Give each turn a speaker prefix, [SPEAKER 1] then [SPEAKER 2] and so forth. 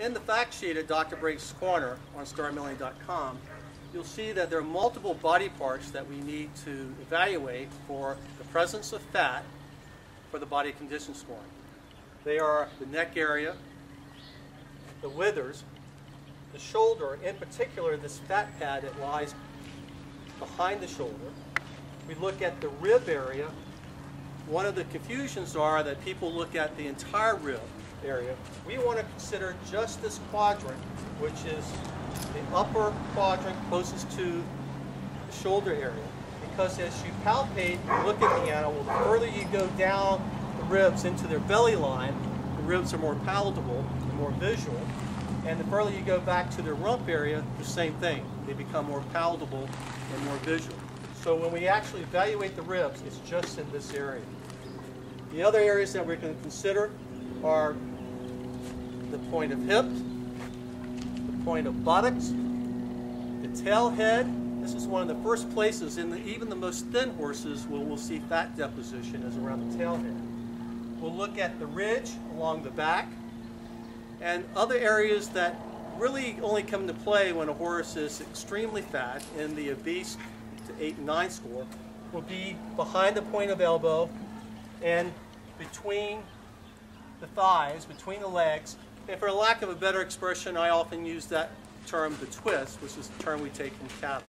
[SPEAKER 1] In the fact sheet at Dr. Bray's Corner on StarMilling.com, you'll see that there are multiple body parts that we need to evaluate for the presence of fat for the body condition scoring. They are the neck area, the withers, the shoulder, in particular this fat pad that lies behind the shoulder. We look at the rib area. One of the confusions are that people look at the entire rib area. We want to consider just this quadrant, which is the upper quadrant closest to the shoulder area. Because as you palpate, you look at the animal, the further you go down the ribs into their belly line, the ribs are more palatable and more visual. And the further you go back to their rump area, the same thing. They become more palatable and more visual. So when we actually evaluate the ribs, it's just in this area. The other areas that we're going to consider are point of hip, the point of buttocks, the tail head. This is one of the first places in the, even the most thin horses where we'll see fat deposition is around the tail head. We'll look at the ridge along the back and other areas that really only come into play when a horse is extremely fat in the obese to 8 and 9 score will be behind the point of elbow and between the thighs, between the legs. And for lack of a better expression, I often use that term, the twist, which is the term we take from cattle.